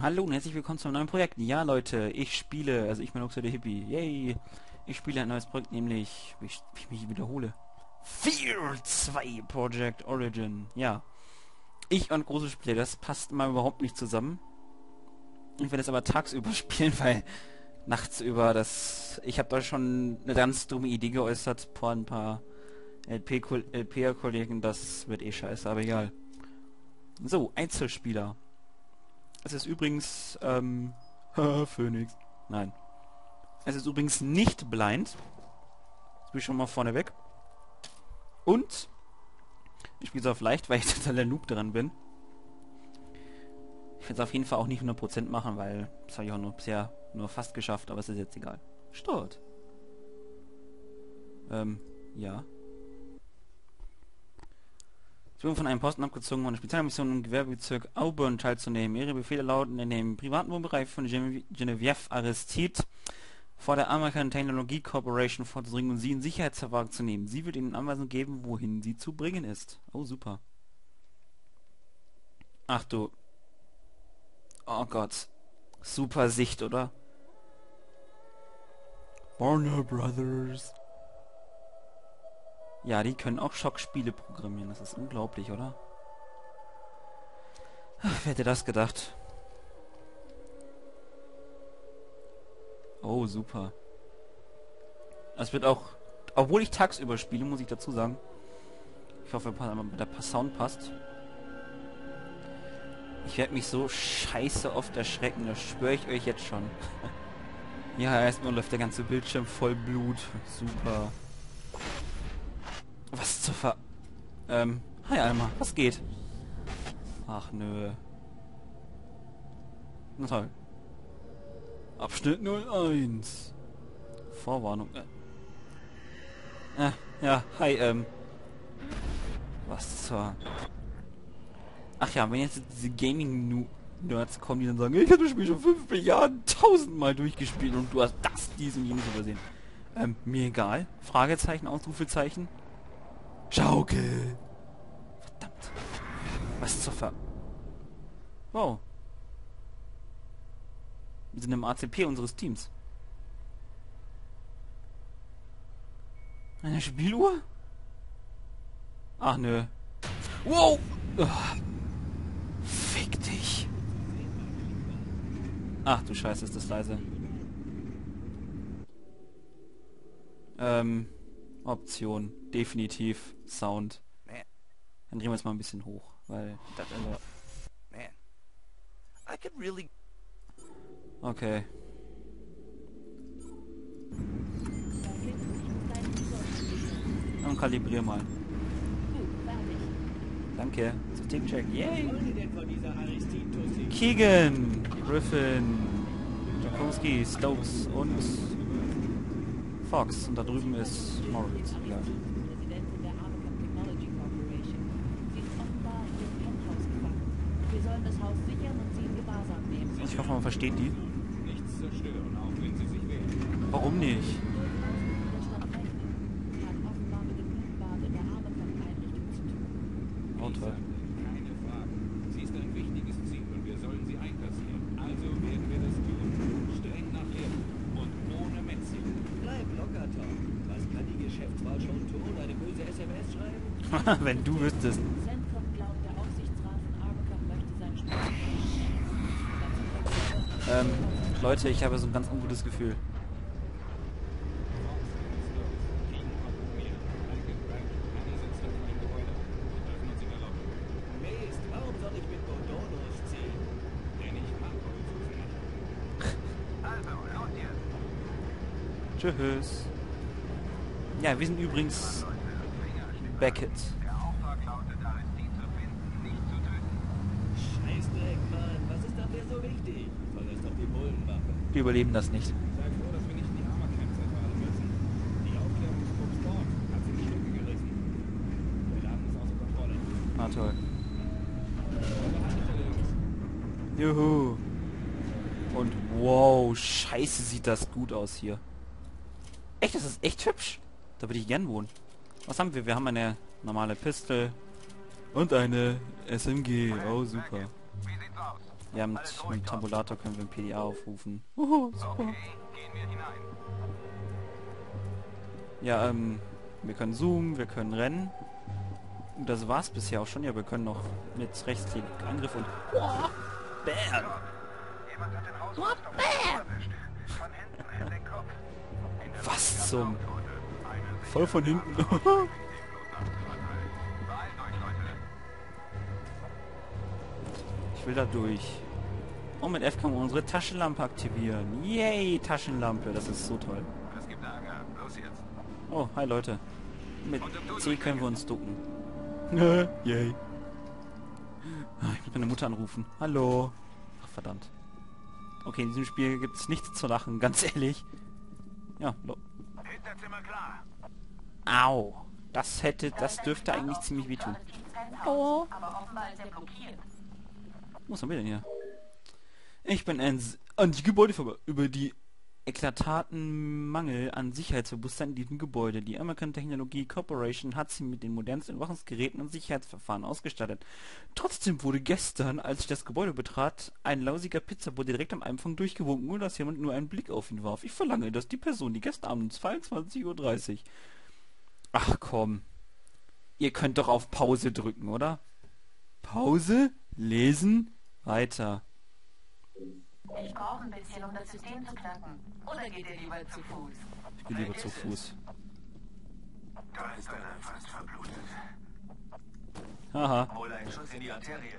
Hallo und herzlich willkommen zu einem neuen Projekt. Ja, Leute, ich spiele, also ich bin Oxo der Hippie. Yay! Ich spiele ein neues Projekt, nämlich, wie ich, ich mich wiederhole. Fear 2 Project Origin. Ja. Ich und große Spiele, das passt mal überhaupt nicht zusammen. Ich werde es aber tagsüber spielen, weil nachts über das... Ich habe da schon eine ganz dumme Idee geäußert vor ein paar LP-Kollegen. Das wird eh scheiße, aber egal. So, Einzelspieler. Es ist übrigens, ähm, Phoenix. Nein. Es ist übrigens nicht blind. Das bin ich schon mal vorne weg. Und ich spiele es auf leicht, weil ich total der Noob dran bin. Ich werde es auf jeden Fall auch nicht 100% machen, weil das habe ich auch nur bisher nur fast geschafft, aber es ist jetzt egal. Start. Ähm, ja. Bin von einem Posten abgezogen, um eine Spezialmission im Gewerbebezirk Auburn teilzunehmen. Ihre Befehle lauten in dem privaten Wohnbereich von Gene Genevieve Aristide vor der American Technology Corporation vorzudringen und sie in Sicherheitsverwahrung zu nehmen. Sie wird ihnen Anweisungen geben, wohin sie zu bringen ist. Oh, super. Ach du. Oh Gott. Super Sicht, oder? Warner Brothers. Ja, die können auch Schockspiele programmieren. Das ist unglaublich, oder? Ach, wer hätte das gedacht? Oh, super. Es wird auch... Obwohl ich tagsüber spiele, muss ich dazu sagen. Ich hoffe, der Sound passt. Ich werde mich so scheiße oft erschrecken, das schwöre ich euch jetzt schon. ja, erstmal läuft der ganze Bildschirm voll Blut. Super. Zur Ver... Ähm, hi Alma, was geht? Ach nö. Na toll. Abschnitt 01. Vorwarnung. Äh. äh, ja, hi, ähm. Was zur... Ach ja, wenn jetzt diese Gaming-Nerds kommen, die dann sagen, ich habe das Spiel schon 5 Milliarden, tausendmal durchgespielt und du hast das, dies und jenes übersehen. Ähm, mir egal. Fragezeichen, Ausrufezeichen. Schaukel! Verdammt. Was zur Ver... Wow. Wir sind im ACP unseres Teams. Eine Spieluhr? Ach nö. Wow! Ugh. Fick dich. Ach du Scheiße, ist das leise. Ähm, Option. Definitiv Sound. Dann drehen wir es mal ein bisschen hoch, weil das. Man. I could really... Okay. Und kalibrier mal. Danke. Systemcheck. Yay! Keegan, Griffin, Jakowski, Stokes und Fox. Und da drüben ist Moritz. Ja. Ich hoffe, man versteht die. Warum nicht? Oh toll. Sie ist ein wichtiges Ziel und wir sollen sie einkassieren. Also werden wir das tun. Streng nach Lehren und ohne Metzeln. Bleib locker, Tom. Was kann die Geschäftswahl schon tun? Eine böse SMS schreiben? Wenn du wüsstest. Ähm, Leute, ich habe so ein ganz ungutes Gefühl. Tschüss. Ja, wir sind übrigens Beckett. Wir überleben das nicht. Ah, toll. Juhu. Und wow, scheiße sieht das gut aus hier. Echt, das ist echt hübsch. Da würde ich gern wohnen. Was haben wir? Wir haben eine normale Pistol und eine SMG. Oh, super. Ja, mit, mit dem Tabulator können wir ein PDA aufrufen. Oh, super. Gehen wir hinein. Ja, ähm, wir können zoomen, wir können rennen. Und das war's bisher auch schon. Ja, wir können noch mit Rechtsklick Angriff und... Oh, bam! In der Was zum... Voll von hinten. Beeilt euch, Leute. ich will da durch. Und mit F kann man unsere Taschenlampe aktivieren. Yay, Taschenlampe. Das ist so toll. Es gibt Ärger. Los jetzt. Oh, hi Leute. Mit C können wir uns ducken. Yay. Ah, Ich muss meine Mutter anrufen. Hallo. Ach, verdammt. Okay, in diesem Spiel gibt es nichts zu lachen, ganz ehrlich. Ja, lo Hinterzimmer klar. Au. Das hätte, das dürfte eigentlich ziemlich wehtun. Oh. Wo sind wir denn hier? Ich bin an die Gebäudeverbe über die eklataten Mangel an Sicherheitsbewusstsein in diesem Gebäude. Die American Technology Corporation hat sie mit den modernsten Überwachungsgeräten und Sicherheitsverfahren ausgestattet. Trotzdem wurde gestern, als ich das Gebäude betrat, ein lausiger Pizzabote direkt am Empfang durchgewunken, ohne dass jemand nur einen Blick auf ihn warf. Ich verlange, dass die Person, die gestern Abend um 22.30 Uhr... Ach komm. Ihr könnt doch auf Pause drücken, oder? Pause? Lesen? Weiter. Ich brauche ein bisschen, um das System zu knacken. Oder geht ihr lieber zu Fuß? Ich gehe lieber zu Fuß. Da ist einer fast verblutet. Haha. Hol einen Schuss in die Arterie.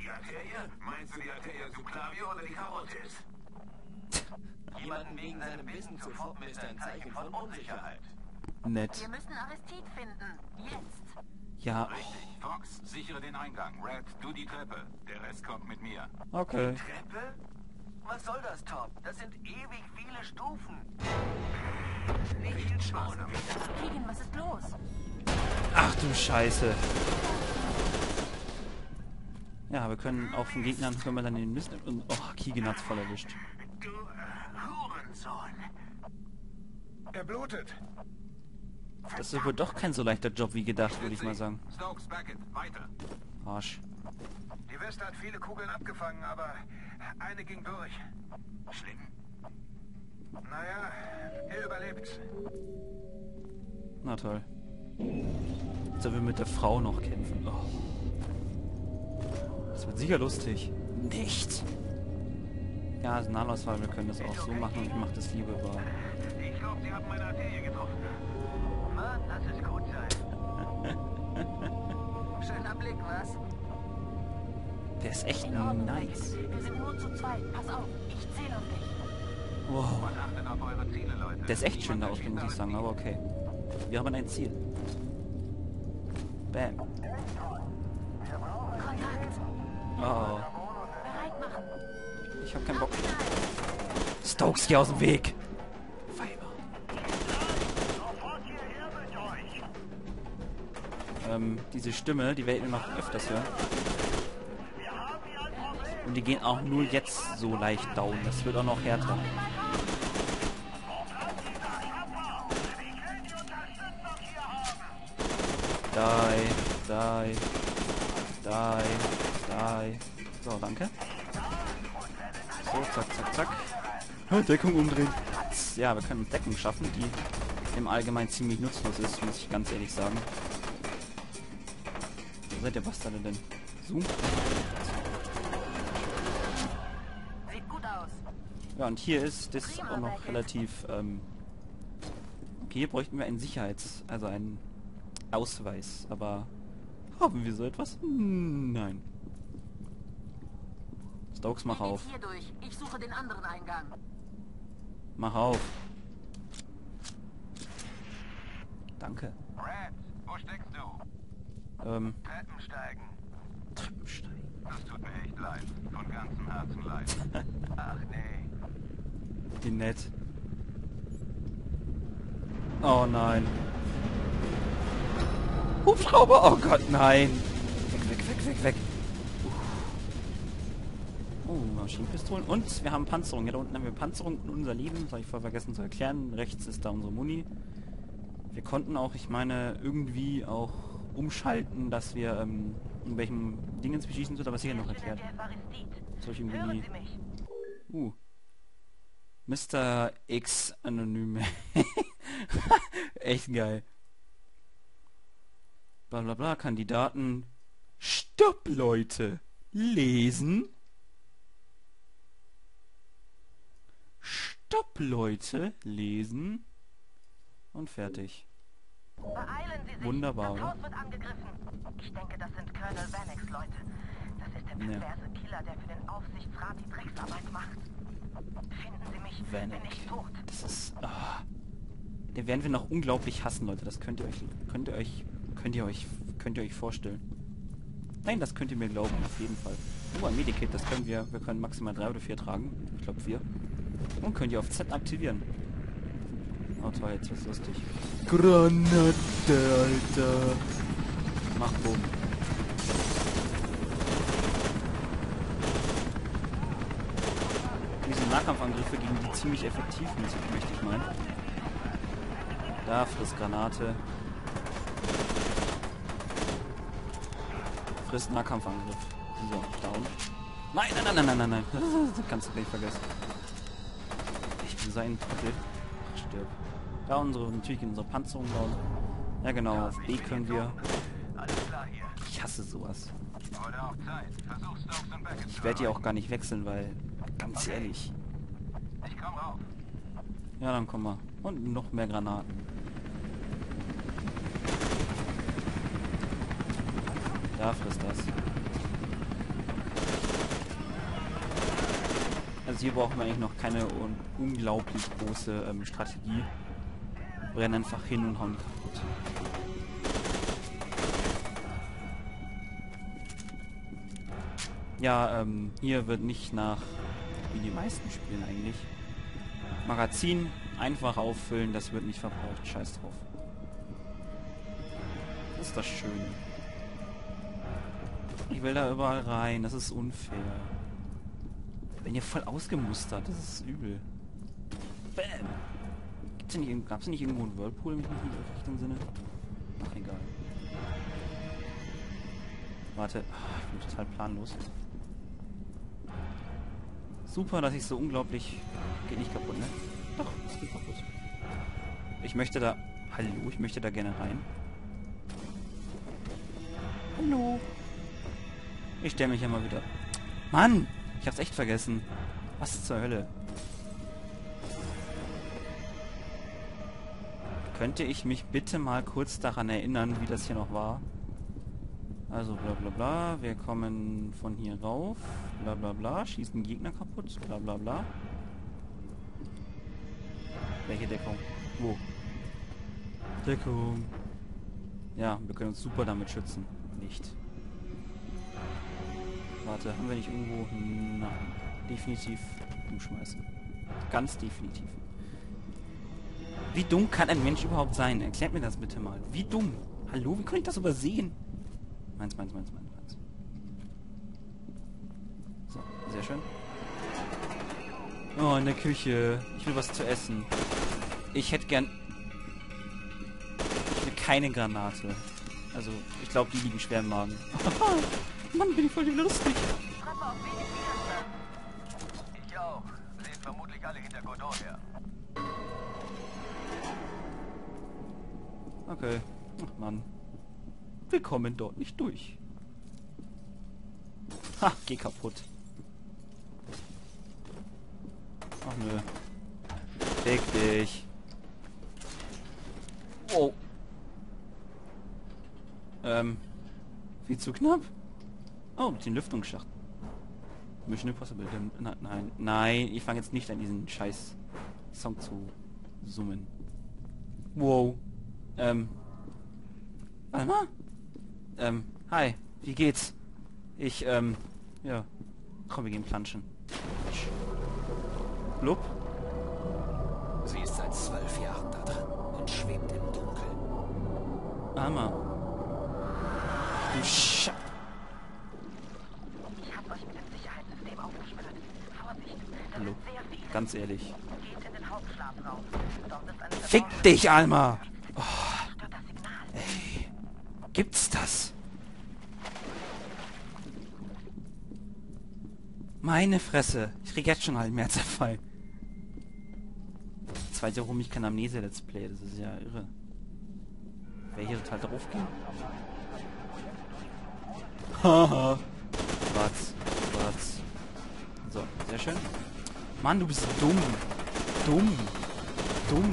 Die Arterie? Meinst du die Arterie subclavia oder die Karotis? Jemanden wegen seinem Wissen zu foppen ist ein Zeichen von Unsicherheit. Nett. Wir müssen Aristid finden. Jetzt. Ja, Richtig. Fox, sichere den Eingang. Red, du die Treppe. Der Rest kommt mit mir. okay. Treppe? Was soll das, Top? Das sind ewig viele Stufen. Nicht viel Spaß. Keegan, was ist los? Ach du Scheiße. Ja, wir können auch von Gegnern, können wir dann den Mist... Und, oh, Keegan hat's voll erwischt. Du äh, Hurensohn. Er blutet. Das ist wohl doch kein so leichter Job wie gedacht, würde ich mal sagen. Stokes, Beckett, weiter. Arsch. Die Weste hat viele Kugeln abgefangen, aber eine ging durch. Schlimm? Naja, er überlebt. Na toll. Jetzt sollen wir mit der Frau noch kämpfen. Oh. Das wird sicher lustig. Nicht! Ja, Personalauswahl, wir können das auch so machen und ich mache das lieber über... Ich glaube, sie haben meine Arterie getroffen. Es gut sein. Schöner Blick, was? Der ist echt nice. Wir sind nur zu zweit. Pass auf, ich zähle auf dich. Wow. Der ist echt schön, Niemand Ausbildung, muss ich sagen, aber okay. Wir haben ein Ziel. Bam. Oh, ich hab keinen Bock. Stokes, geh aus dem Weg! Diese Stimme, die werden wir noch öfters hören. Und die gehen auch nur jetzt so leicht down. Das wird auch noch härter. Die, die, die, die. So, danke. So, zack, zack, zack. Deckung umdrehen. Ja, wir können Deckung schaffen, die im Allgemeinen ziemlich nutzlos ist, muss ich ganz ehrlich sagen. Seid ihr Bastarde denn? Zoom? Sieht gut aus. Ja, und hier ist das auch noch relativ, ähm... Okay, hier bräuchten wir einen Sicherheits-, also einen Ausweis, aber... Haben wir so etwas? Hm, Nein. Stokes, mach auf. hier durch. Ich suche den anderen Eingang. Mach auf. Danke. Red, wo steckst? Ähm, Treppen steigen. Treppenstein. Das tut mir echt leid. Von ganzem Herzen leid. Ach nee. Wie nett. Oh nein. Hubschrauber, oh Gott, nein. Weg, weg, weg, weg, weg. Oh, Maschinenpistolen. Und wir haben Panzerung. Ja, da unten haben wir Panzerung und unser Leben. Das habe ich voll vergessen zu erklären. Rechts ist da unsere Muni. Wir konnten auch, ich meine, irgendwie auch umschalten, dass wir ähm, in welchem Dingens beschießen wird, aber hier noch erklärt. Hab ich irgendwie? Uh. Mr. X Anonyme. Echt geil. Bla bla bla, Kandidaten. Stopp, Leute! Lesen. Stopp, Leute! Lesen. Und fertig. Beeilen Sie sich. Wunderbar, Das oder? Ich denke, das sind Colonel Vannex Leute. Das ist der Ja. perverse Killer, der für den Aufsichtsrat die Drecksarbeit macht. Finden Sie mich, Vanek. bin ich tot. Das ist. Ah. Den werden wir noch unglaublich hassen, Leute. Das könnt ihr euch. Könnt ihr euch. Könnt ihr euch. Könnt ihr euch vorstellen. Nein, das könnt ihr mir glauben, auf jeden Fall. Oh, ein Medikit, das können wir. Wir können maximal drei oder vier tragen. Ich glaube vier. Und könnt ihr auf Z aktivieren. Oh toll, jetzt wird's lustig. Granate, Alter. Mach Boom. Diese Nahkampfangriffe gegen die ziemlich effektiv sind, möchte ich meinen. Da, frisst Granate. Frisst Nahkampfangriff. So, down. Nein, nein, nein, nein, nein, nein, nein. Das kannst du gleich vergessen. Ich bin so ein Trottel. Ach, stirb. Da unsere, natürlich in unsere Panzerung down. Ja genau, auf B können wir. Ich hasse sowas. Ich werde die auch gar nicht wechseln, weil, ganz ehrlich. Ja, dann komm mal. Und noch mehr Granaten. Da frisst das. Also hier brauchen wir eigentlich noch keine un unglaublich große ähm, Strategie. Rennen einfach hin und hauen kaputt. Ja, ähm, hier wird nicht nach, wie die meisten spielen eigentlich, Magazin einfach auffüllen, das wird nicht verbraucht. Scheiß drauf. Das ist das Schöne. Ich will da überall rein, das ist unfair. Wenn ihr voll ausgemustert, das ist übel. Bam! Denn nicht, gab's nicht irgendwo einen Whirlpool, mich nicht recht entsinne? Ach, egal. Warte, ah, ich bin total planlos. Super, dass ich so unglaublich... Geht nicht kaputt, ne? Doch, es geht kaputt. Ich möchte da... Hallo, ich möchte da gerne rein. Hallo. Ich stelle mich ja mal wieder... Mann! Ich hab's echt vergessen. Was zur Hölle? Könnte ich mich bitte mal kurz daran erinnern, wie das hier noch war? Also bla bla bla, wir kommen von hier rauf, bla bla bla, schießen Gegner kaputt, bla bla bla. Welche Deckung? Wo? Deckung. Ja, wir können uns super damit schützen. Nicht. Warte, haben wir nicht irgendwo... Nein. Definitiv umschmeißen. Ganz definitiv. Wie dumm kann ein Mensch überhaupt sein? Erklärt mir das bitte mal. Wie dumm? Hallo, wie konnte ich das übersehen? Meins, meins, meins, meins, meins. So, sehr schön. Oh, in der Küche. Ich will was zu essen. Ich hätte gern... Ich will keine Granate. Also, ich glaube, die liegen schwer im Magen. Mann, bin ich voll lustig. Okay. Ach Mann. Wir kommen dort nicht durch. Ha, geh kaputt. Ach nö. Fick dich. Oh. Ähm. Viel zu knapp? Oh, den Lüftungsschacht. Mission Impossible. Denn- Nein, nein, nein. Ich fange jetzt nicht an, diesen scheiß Song zu summen. Wow. Ähm. Alma? Ähm, hi. Wie geht's? Ich, ähm, ja. Komm, wir gehen planschen. Blub? Sie ist seit zwölf Jahren da drin und schwebt im Dunkeln. Alma. Du Sch... Ich habe euch mit dem Sicherheitssystem aufgespürt. Vorsicht, das Hallo. sind sehr viele. Ganz ehrlich. Fick dich, Alma! Stört das Signal. Das? Meine Fresse. Ich krieg jetzt schon halt mehr Zerfall. Jetzt weiß ich auch, warum ich kein Amnesia-Let's Play. Das ist ja irre. Wäre hier total drauf gehen. Haha. Schwarz. Schwarz. So, sehr schön. Mann, du bist dumm. Dumm. Dumm.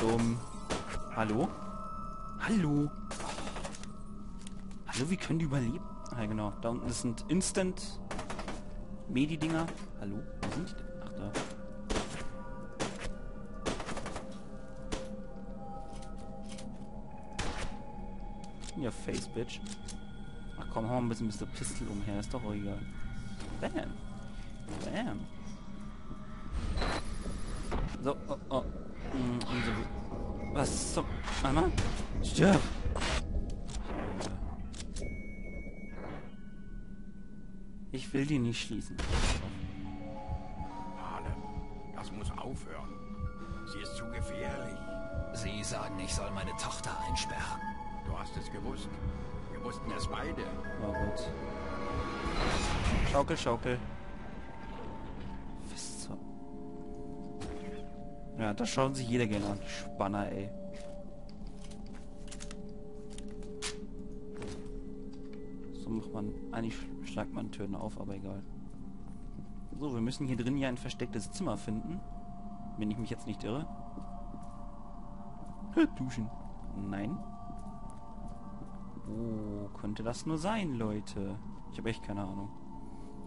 Dumm. Hallo? Hallo? Hallo, wie können die überleben? Ah, genau. Da unten sind Instant Medi-Dinger. Hallo? Wo sind die denn? Ach, da. Ja, Face, Bitch. Ach komm, hau ein bisschen Mr. Pistol umher. Ist doch auch egal. Bam. Bam. So, oh, oh. Und so. Was zum... Einmal? Stirb! Ich will die nicht schließen. Harlem, das muss aufhören. Sie ist zu gefährlich. Sie sagen, ich soll meine Tochter einsperren. Du hast es gewusst. Wir wussten es beide. Oh gut. Schaukel, schaukel. Ja, da schauen sich jeder gerne an. Spanner, ey. So macht man... Eigentlich schlagt man Türen auf, aber egal. So, wir müssen hier drin ja ein verstecktes Zimmer finden. Wenn ich mich jetzt nicht irre. Duschen. Nein. Wo könnte das nur sein, Leute? Ich habe echt keine Ahnung.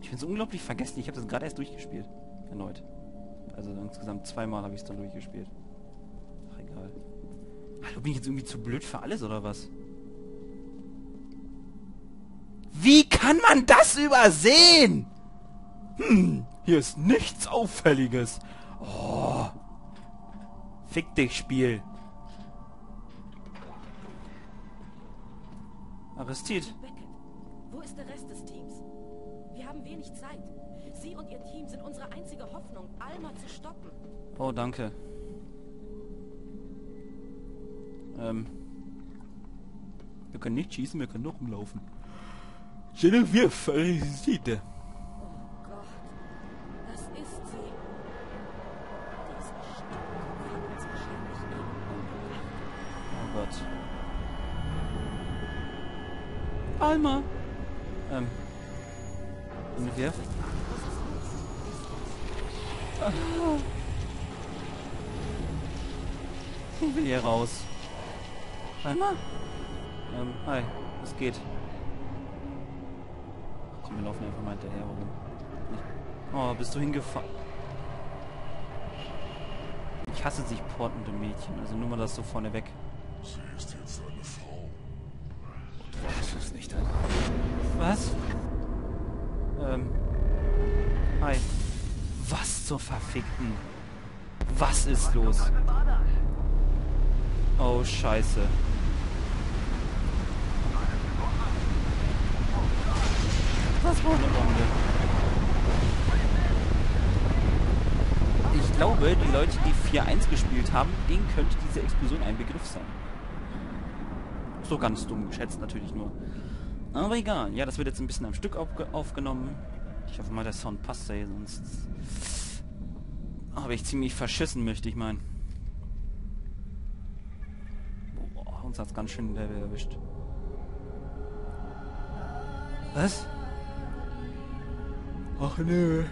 Ich bin so unglaublich vergessen. Ich habe das gerade erst durchgespielt. Erneut. Also insgesamt zweimal habe ich es dann durchgespielt. Ach, egal. Hallo, bin ich jetzt irgendwie zu blöd für alles oder was? Wie kann man das übersehen? Hm, hier ist nichts Auffälliges. Oh. Fick dich, Spiel. Arrestiert. Oh, danke. Ähm. Wir können nicht schießen, wir können nur rumlaufen. Genevieve, Felicite. Oh Gott, das ist sie. Dieser Sturmkopf hat uns wahrscheinlich eben umgebracht. Oh Gott. Alma. Ähm. Genevieve? Ich will hier raus. Alma? Ähm, hi. Was geht? Komm, wir laufen einfach mal hinterher rum. Oh, bist du hingefahren? Ich hasse sich portende Mädchen, also nur mal das so vorne weg. Sie ist jetzt eine Frau. Das ist nicht ein... Was? Ähm. Hi. Was zur verfickten? Was ist los? Oh, scheiße. Das war eine Bombe. Ich glaube, die Leute, die 4-1 gespielt haben, denen könnte diese Explosion ein Begriff sein. So ganz dumm geschätzt natürlich nur. Aber egal. Ja, das wird jetzt ein bisschen am Stück aufge aufgenommen. Ich hoffe mal, der Sound passt ey, sonst habe ich ziemlich verschissen, möchte ich meinen. Uns hat's ganz schön erwischt. Was? Ach nö.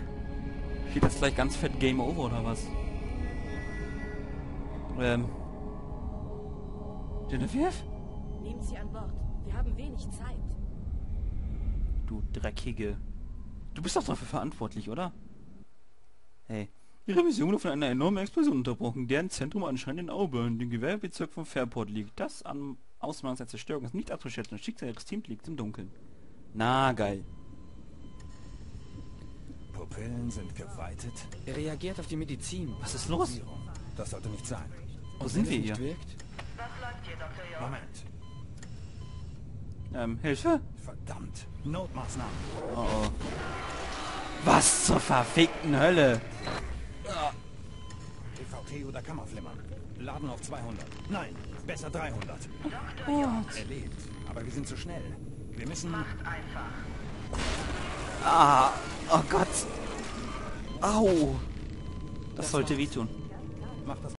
Steht jetzt gleich ganz fett Game Over oder was? Ähm. Genevieve? Nehmt sie an Bord. Wir haben wenig Zeit. Du Dreckige. Du bist doch dafür verantwortlich, oder? Hey. Ihre Mission wurde von einer enormen Explosion unterbrochen, deren Zentrum anscheinend in Auburn, dem Gewerbebezirk von Fairport, liegt. Das an Ausmaß der Zerstörung ist nicht abzuschätzen. Das Schicksal ihres Teams liegt im Dunkeln. Na, geil. Pupillen sind geweitet. Er reagiert auf die Medizin. Was ist los? Das sollte nicht sein. Wo sind wir hier? wirkt? Was läuft hier, Dr. York? Moment. Ähm, Hilfe? Verdammt. Notmaßnahmen. Oh oh. Was zur verfickten Hölle? TVT oder Kammerflimmer. Laden auf 200. Nein, besser 300. Dr. Gott. Erlebt, aber wir sind zu schnell. Wir müssen... Macht einfach. Ah, oh Gott. Au. Das, das sollte wehtun. Macht das